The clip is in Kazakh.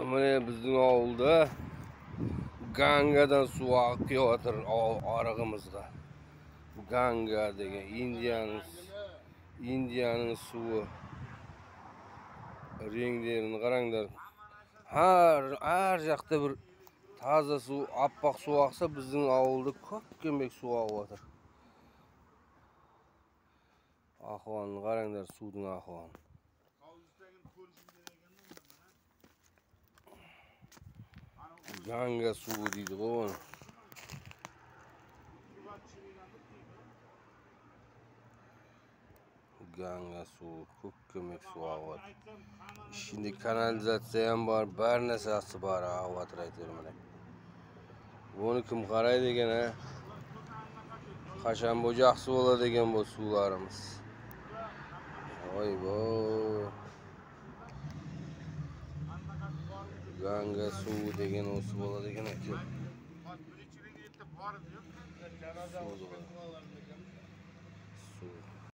міне біздің ауылда гангадан су ағып келіп жатыр арығымызға ганга деген индияның индияның суы реңдерін қараңдар әр, әр жақта бір таза су аппақ су ақса біздің ауылды көмек су ағып жатыр ахуанын қараңдар судың ахуанын ganga suvi di ku ganga suvi ko'kko'mik suv oqyapti ishini kanalizatsiya ham bor bar narsasi bor oqyaptir aytaman mana buni kim qaraydi ekan a qachon bu yaxshi bo'ladi ekan bu suvlarimiz voy voy ганга су деген осы болады екен әйтеуір.